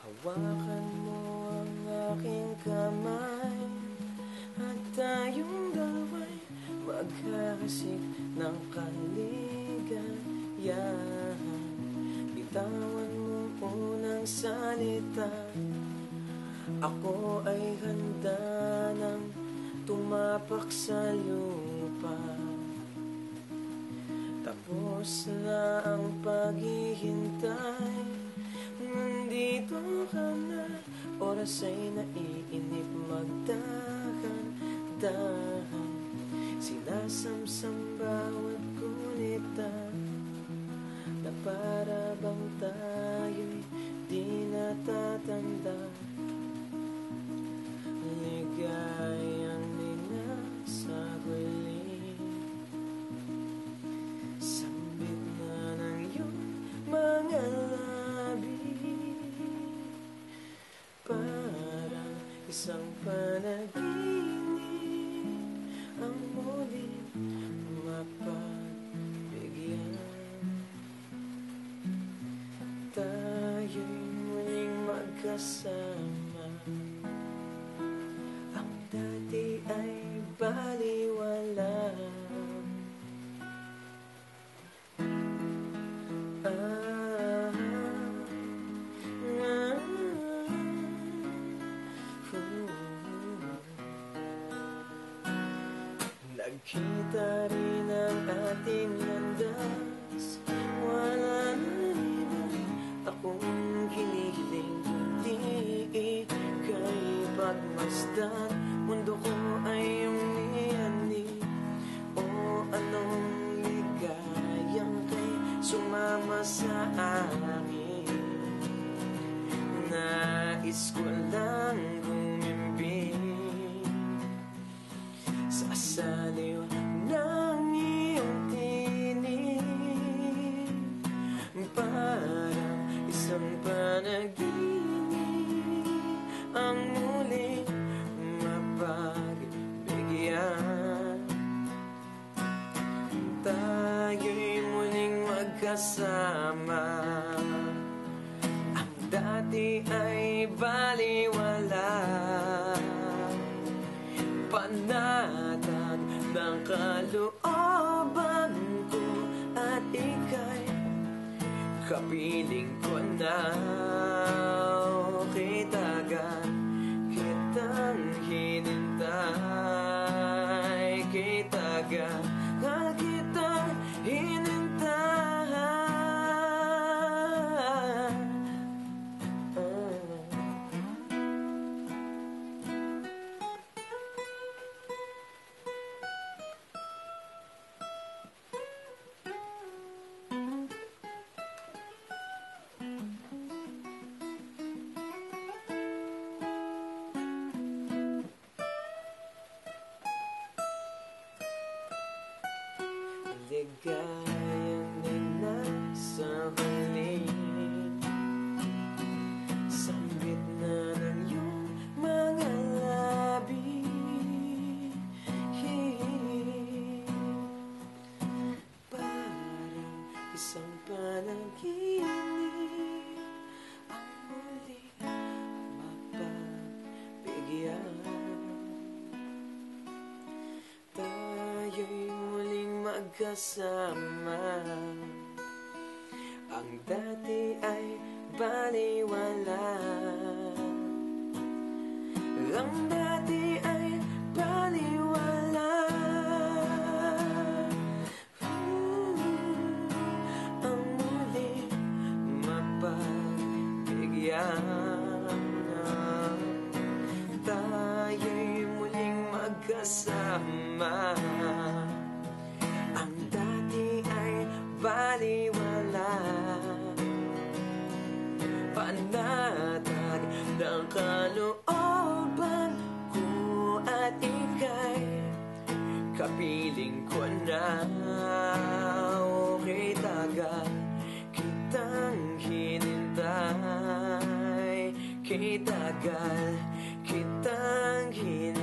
Hawakan mo ang aking kamay At tayong dalawa'y magkakasik ng kaligayahan. Bitawan mo unang salita. Ako ay handa ng tumapak sa lupa. Tapos na ang paghihintay. Nandito ka na Oras ay naiinip Magdahan-dahan Sinasamsam bawat kunita Na para bang tayo'y di natatanda. Ligayang ninasaguli. Sambit na ng iyong mga labi. Parang isang panaginip magkasama Ang dati ay baliwala. Ah, ah, Nagkita rin ang ating landas. Wala na rin akong pagmasdan Mundo ko magkasama Ang dati ay baliwala. Panatag ng kalooban ko At ika'y kapiling ko na. Kitagan kitang hinintay Kitagan Ligayang din nasa huli magkasama Ang dati ay baliwala Ang dati ay baliwala Hmm, Ang muling mapagbigyan Tayo'y muling magkasama Panatag ng kalooban ko at ikay Kapiling ko na. Okay taga Kitang hinintay. Kitagal Kitang hinintay.